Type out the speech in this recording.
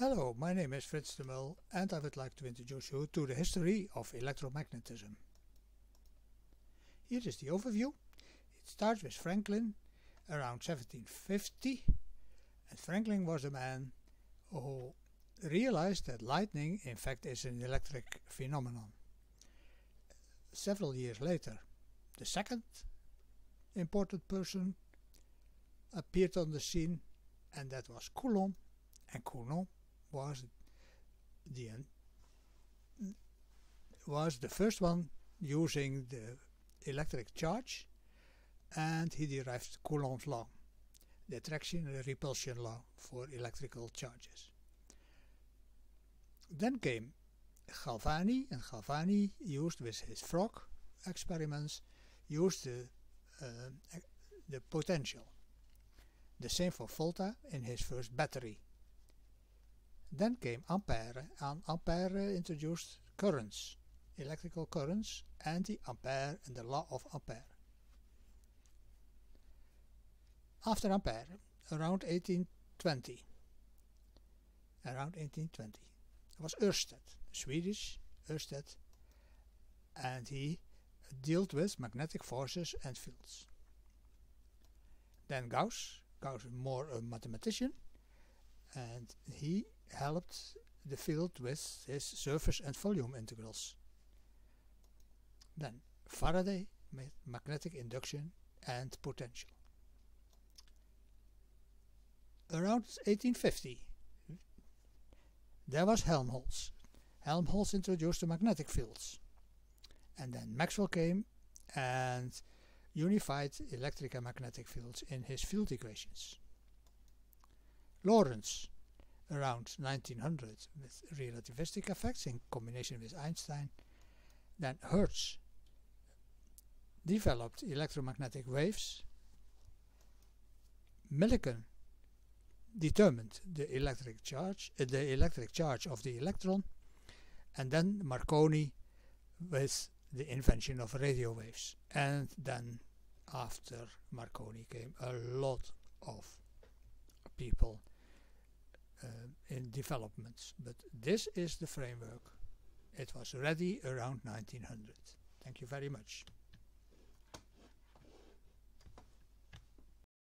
Hello, my name is Fritz de Mul and I would like to introduce you to the history of electromagnetism. Here is the overview. It starts with Franklin around 1750 and Franklin was a man who realized that lightning in fact is an electric phenomenon. Several years later, the second important person appeared on the scene and that was Coulomb and Coulomb was the was the first one using the electric charge and he derived Coulomb's law, the attraction and repulsion law for electrical charges. Then came Galvani and Galvani used with his frog experiments used the, uh, the potential. The same for Volta in his first battery then came Ampere, and Ampere introduced currents, electrical currents, anti-Ampere and the law of Ampere. After Ampere, around 1820, around 1820, was Ørsted, Swedish Ørsted, and he dealt with magnetic forces and fields. Then Gauss, Gauss more a mathematician, and he helped the field with his surface and volume integrals. Then Faraday made magnetic induction and potential. Around 1850 there was Helmholtz. Helmholtz introduced the magnetic fields. And then Maxwell came and unified electric and magnetic fields in his field equations. Lorentz around 1900 with relativistic effects in combination with Einstein. Then Hertz developed electromagnetic waves. Millikan determined the electric charge, uh, the electric charge of the electron, and then Marconi with the invention of radio waves. And then after Marconi came a lot of people developments. But this is the framework. It was ready around 1900. Thank you very much.